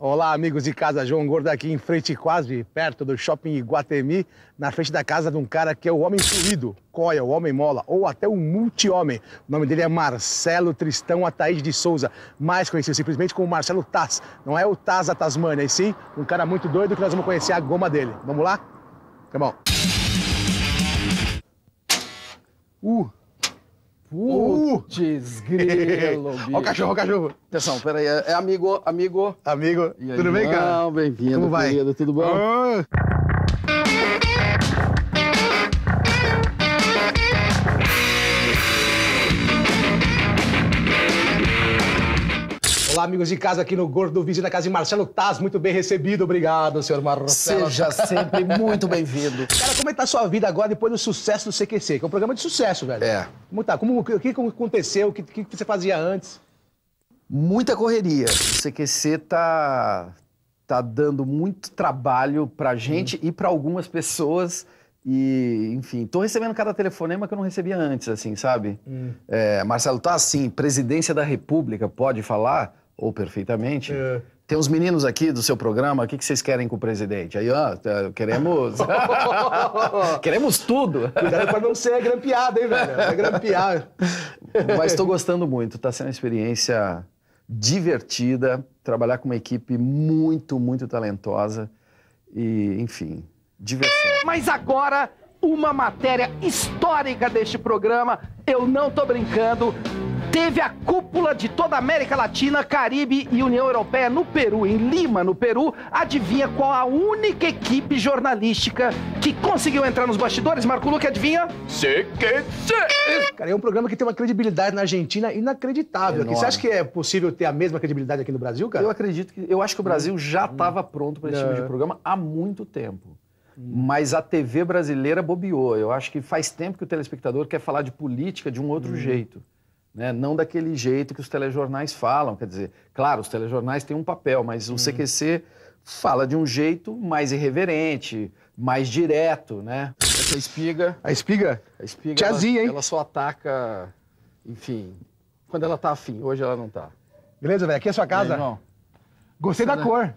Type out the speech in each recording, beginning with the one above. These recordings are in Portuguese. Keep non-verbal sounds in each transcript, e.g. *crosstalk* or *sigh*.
Olá, amigos de casa. João Gordo aqui em frente, quase perto do shopping Iguatemi, na frente da casa de um cara que é o homem fluido, coia, o homem mola, ou até o multi-homem. O nome dele é Marcelo Tristão Ataíde de Souza, mais conhecido simplesmente como Marcelo Taz. Não é o Taz da Tasmânia, e sim um cara muito doido que nós vamos conhecer a goma dele. Vamos lá? Tá bom. Uh! Putz, grilo, bicho. *laughs* Ó o cachorro, o cachorro. Atenção, peraí, é, é amigo, amigo. Amigo, aí, tudo bem, cara? Não, bem-vindo, Como vai? querido, tudo bom? Ah. Olá, amigos de casa, aqui no Gordo do Vídeo, na casa de Marcelo Taz. Muito bem recebido, obrigado, senhor Marcelo. Seja sempre muito bem-vindo. Cara, como é que tá a sua vida agora depois do sucesso do CQC? Que é um programa de sucesso, velho. É. Como tá? Como, o que aconteceu? O que, que você fazia antes? Muita correria. O CQC tá, tá dando muito trabalho pra gente e pra algumas pessoas. E, enfim, tô recebendo cada telefonema que eu não recebia antes, assim, sabe? É, Marcelo, tá assim, presidência da República, pode falar? Ou perfeitamente? É. Tem uns meninos aqui do seu programa, o que, que vocês querem com o presidente? Aí, ó, tá, queremos. *laughs* queremos tudo. Cuidado pra não ser grampeado, hein, velho? Vai grampear. Mas estou gostando muito, está sendo uma experiência divertida, trabalhar com uma equipe muito, muito talentosa e, enfim, diversão. Mas agora, uma matéria histórica deste programa, eu não tô brincando. Teve a cúpula de toda a América Latina, Caribe e União Europeia no Peru, em Lima, no Peru. Adivinha qual a única equipe jornalística que conseguiu entrar nos bastidores? Marco Luque, adivinha? CQC! Cara, é um programa que tem uma credibilidade na Argentina inacreditável. Você acha que é possível ter a mesma credibilidade aqui no Brasil, cara? Eu acredito que. Eu acho que o Brasil já estava pronto para esse tipo de É. programa há muito tempo. Mas a TV brasileira bobeou. Eu acho que faz tempo que o telespectador quer falar de política de um outro jeito. Né? Não daquele jeito que os telejornais falam. Quer dizer, claro, os telejornais têm um papel, mas o CQC fala de um jeito mais irreverente, mais direto, né? Essa espiga. A espiga? A espiga Tiazinha, ela, hein? ela só ataca, enfim, quando ela tá afim. Hoje ela não tá. Beleza, velho? Aqui é a sua casa. irmão? Gostei da cor.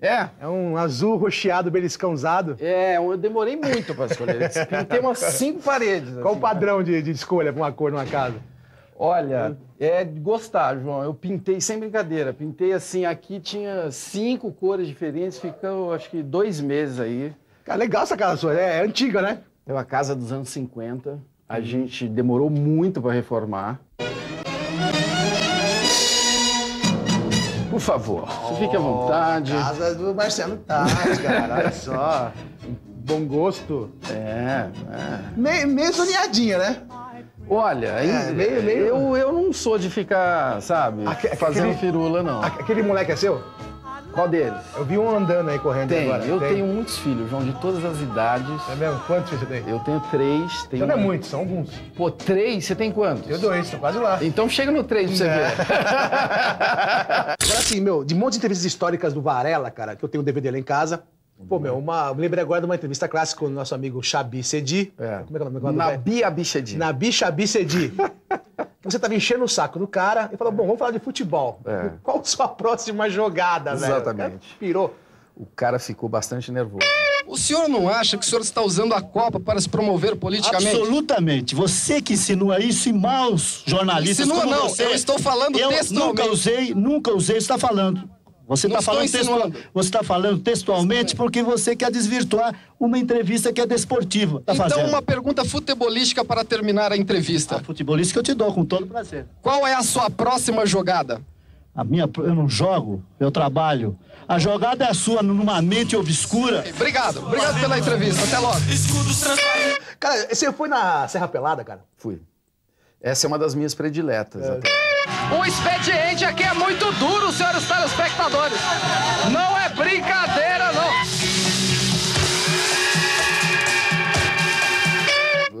É, É um azul rocheado, beliscãozado. É, eu demorei muito pra escolher. Pintei umas cinco paredes. Qual o assim. padrão de, de escolha pra uma cor numa casa? Olha, é de gostar, João. Eu pintei sem brincadeira. Pintei assim, aqui tinha cinco cores diferentes, ficou acho que dois meses aí. Cara, legal essa casa sua. É, é antiga, né? É uma casa dos anos 50. A gente demorou muito pra reformar. Por favor, você fique à vontade. Casa do Marcelo Taz, cara. Olha *laughs* só. Bom gosto. É, é. Meio, meio zoneadinha, né? Olha, É, meio- meio- Eu, eu não sou de ficar, sabe, Aque- fazendo aquele- firula, não. Aque- Aquele moleque é seu? Qual deles? Eu vi um andando aí correndo Tem, agora. eu Tem? tenho muitos filhos, João, de todas as idades. É mesmo? Quantos filhos você tem? Eu tenho três. Tenho... Então não é muito, são alguns. Pô, três? Você tem quantos? Eu dois, tô quase lá. Então chega no três pra você É. ver. *laughs* Agora assim, meu, de um monte de entrevistas históricas do Varela, cara, que eu tenho um DVD lá em casa. Pô, meu, uma, lembrei agora de uma entrevista clássica com o nosso amigo Xabi Sedi. É. Como é que é o nome? Nabi Abichedi. Nabi Xabi Sedi. *laughs* você tava enchendo o saco do cara e falou, bom, vamos falar de futebol. É. Qual a sua próxima jogada, velho? Exatamente. Cara Pirou. O cara ficou bastante nervoso. O senhor não acha que o senhor está usando a Copa para se promover politicamente? Absolutamente. Você que insinua isso e maus jornalistas Insinua como não, você. eu estou falando eu textualmente. nunca usei, nunca usei, está falando. Você Não está falando, textual- você está falando textualmente porque você quer desvirtuar uma entrevista que é desportiva. Tá então, fazendo. uma pergunta futebolística para terminar a entrevista. A futebolista que eu te dou com todo prazer. Qual é a sua próxima jogada? A minha, eu não jogo, eu trabalho. A jogada é a sua numa mente obscura. Obrigado, obrigado pela entrevista. Até logo. Cara, você foi na Serra Pelada, cara? Fui. Essa é uma das minhas prediletas. até. O expediente aqui é muito duro, senhores telespectadores. Não é brincadeira, não.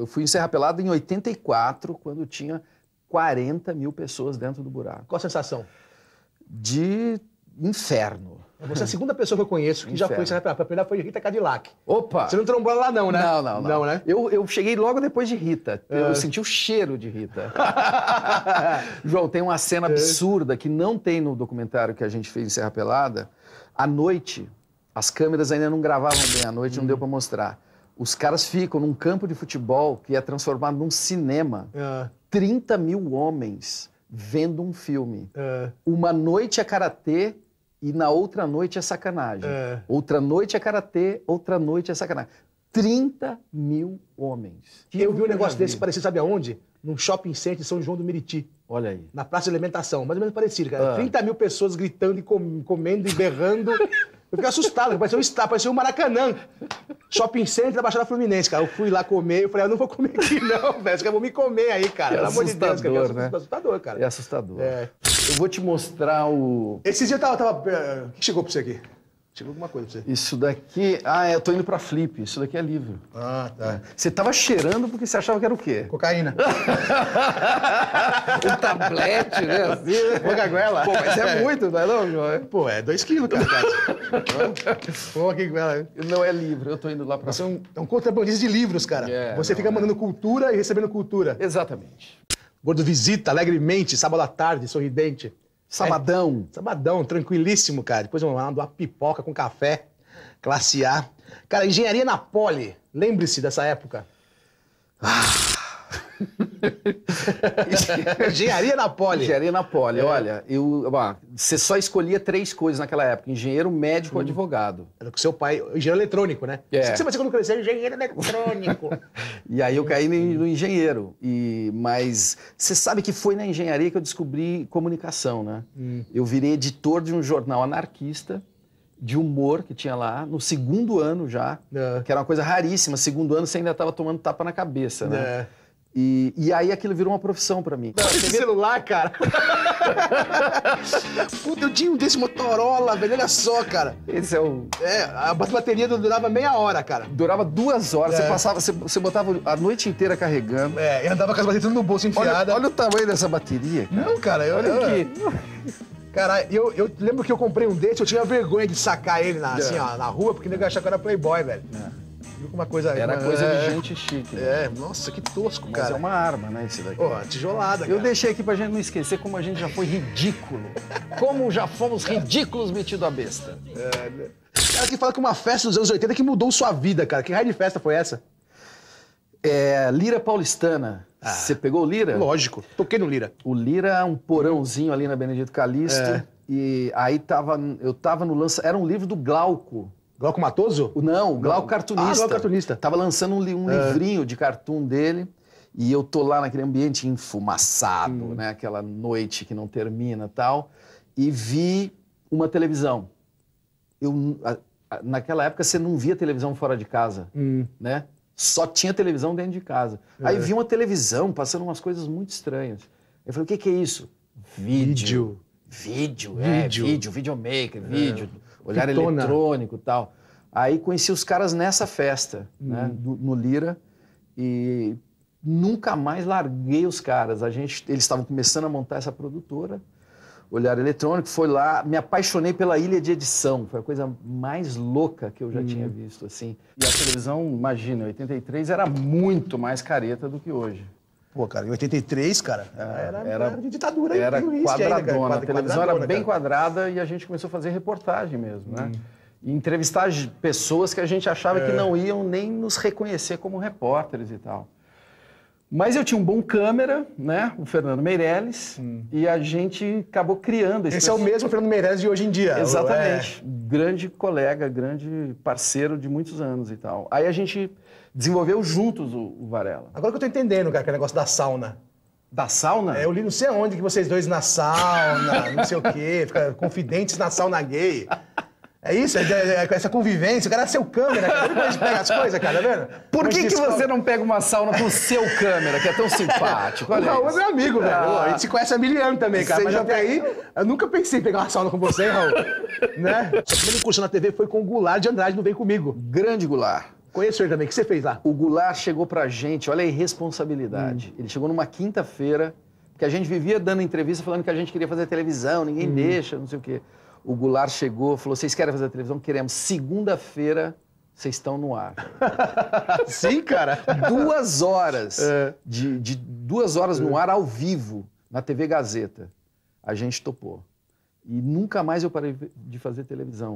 Eu fui em Serra Pelada em 84, quando tinha 40 mil pessoas dentro do buraco. Qual a sensação? De inferno. Você é a segunda pessoa que eu conheço que já foi Inferno. em Serra Pelada. A primeira foi Rita Cadillac. Opa! Você não trombou lá não, né? Não, não, não. Não, né? Eu, eu cheguei logo depois de Rita. É. Eu senti o cheiro de Rita. *laughs* João, tem uma É. cena absurda que não tem no documentário que a gente fez em Serra Pelada. À noite, as câmeras ainda não gravavam bem à noite, Hum. não deu pra mostrar. Os caras ficam num campo de futebol que é transformado num cinema. É, 30 mil homens vendo um filme. é, Uma noite é karatê e na outra noite é sacanagem. É. Outra noite é karatê, outra noite é sacanagem. 30 mil homens. Eu vi um negócio desse parecido, sabe aonde? Num shopping center de São João do Meriti. Olha aí. Na praça de alimentação, mais ou menos parecido, cara. Ah. 30 mil pessoas gritando e com- comendo e berrando. Eu fiquei assustado, parecia um estádio, parecia um Maracanã. Shopping center da Baixada Fluminense, cara. Eu fui lá comer, eu falei, eu não vou comer aqui não, *laughs* velho. Caras vão me comer aí, cara. É Pelo amor de Deus, cara. assustador, né? Assustador, cara. É assustador. É. Eu vou te mostrar o. Esses dias eu tava... tava eh, O que chegou pra você aqui? Chegou alguma coisa pra você. Isso daqui. Ah, é, eu tô indo pra Flip. Isso daqui é livro. Ah, tá. Você tava cheirando porque você achava que era o quê? Cocaína. *laughs* Um tablete, né? Assim. Coca-Cola. Pô, mas é muito, não é não, João? Pô, é dois quilos, cara. *laughs* Pô, que ela. Não é livro, eu tô indo lá pra Você é um, é um contrabandista de livros, cara. É, Você não, fica é. mandando cultura e recebendo cultura. Exatamente. Gordo visita alegremente, sábado à tarde, sorridente. Sabadão. Sabadão, tranquilíssimo, cara. Depois mando uma pipoca com café, classe A. Cara, engenharia na Poli. Lembre-se dessa época. *laughs* engenharia na Poli. Engenharia na Poli. Olha, eu, você só escolhia três coisas naquela época: engenheiro, médico ou advogado. Era com seu pai, engenheiro eletrônico, né? É. Você ser quando crescer? Engenheiro eletrônico. *laughs* E aí eu caí no, engenheiro. E, mas você sabe que foi na engenharia que eu descobri comunicação, né? Eu virei editor de um jornal anarquista de humor que tinha lá, no segundo ano já, É. que era uma coisa raríssima. Segundo ano você ainda estava tomando tapa na cabeça, né? É. E, e aí aquilo virou uma profissão para mim. Esse celular, cara. *laughs* Puta, eu tinha um desse Motorola, velho. Olha só, cara. Esse é o. É, a bateria durava meia hora, cara. Durava duas horas, É. você passava, você, você botava a noite inteira carregando. É, e andava com as baterias tudo no bolso Olha, enfiada. olha o tamanho dessa bateria. cara. Não, cara, eu, Olha aqui. Cara, eu, eu lembro que eu comprei um desse, eu tinha vergonha de sacar ele na, assim, ó, na rua, porque o nego achava que eu era playboy, velho. Como uma coisa... Era uma- coisa é, de gente chique. né? É, nossa, que tosco, Mas cara. é uma arma, né, esse daqui. Pô, tijolada, Eu cara. deixei aqui pra gente não esquecer como a gente já foi ridículo. Como já fomos ridículos metido a besta. Cara que fala que uma festa dos anos 80 que mudou sua vida, cara. Que raio de festa foi essa? É, Lira Paulistana. Você pegou o Lira? Lógico, toquei no Lira. O Lira é um porãozinho ali na Benedito Calixto. É. E aí tava, eu tava no lança... Era um livro do Glauco. Glauco Matoso? O- Não, o Glauco cartunista. Ah, Glauco cartunista. Tava lançando um, li- um livrinho de cartoon dele. E eu tô lá naquele ambiente enfumaçado, Hum. né? Aquela noite que não termina e tal. E vi uma televisão. Eu, a- a- naquela época você não via televisão fora de casa, Hum. né? Só tinha televisão dentro de casa. É. Aí vi uma televisão passando umas coisas muito estranhas. Eu falei, o que, que é isso? Vídeo. Vídeo, é, Vídeo. vídeo, videomaker, vídeo, olhar Fitona. eletrônico e tal. Aí conheci os caras nessa festa, Hum. né, do- no Lira, e nunca mais larguei os caras. A gente, eles estavam começando a montar essa produtora, Olhar Eletrônico, foi lá, me apaixonei pela ilha de edição, foi a coisa mais louca que eu Hum. já tinha visto, assim. E a televisão, imagina, em 83 era muito mais careta do que hoje. Pô, cara, em 83, cara, era, era- era de ditadura Era né, cara? quadradona, a Quadra- televisão era quadradona, bem cara. quadrada e a gente começou a fazer reportagem mesmo, né? Hum. E entrevistar pessoas que a gente achava É. que não iam nem nos reconhecer como repórteres e tal. Mas eu tinha um bom câmera, né? O Fernando Meirelles, e a gente acabou criando esse Hum. Esse é o mesmo Fernando Meirelles de hoje em dia. Exatamente. Grande colega, grande parceiro de muitos anos e tal. Aí a gente desenvolveu juntos o, o Varela. É. Agora que eu tô entendendo, cara, que é o negócio da sauna. Da sauna? É, eu li não sei aonde que vocês dois na sauna, não sei o quê, fica confidentes na sauna gay. É isso? É, é, é, essa convivência, o cara é seu câmera, cara. Como a gente pega as coisas, cara, tá vendo? Por que, que descobre- você não pega uma sauna com o seu câmera, que é tão simpático? *laughs* O Olha Raul é meu amigo, velho. Ah. A gente se conhece há mil anos também, cara. Você Mas já até aí, eu nunca pensei em pegar uma sauna com você, Raul. *laughs* né? Sua primeira incursão na TV foi com o Goulart de Andrade, não vem comigo. Grande Goulart. Conheço ele também. O que você fez lá? O Goulart chegou pra gente, olha a irresponsabilidade. Ele chegou numa quinta-feira, que a gente vivia dando entrevista falando que a gente queria fazer televisão, ninguém deixa, não sei o quê. O Goulart chegou, falou: vocês querem fazer televisão? Queremos. Segunda-feira vocês estão no ar. *laughs* Sim, cara. duas horas. É. De, de duas horas no ar ao vivo, na TV Gazeta. A gente topou. E nunca mais eu parei de fazer televisão.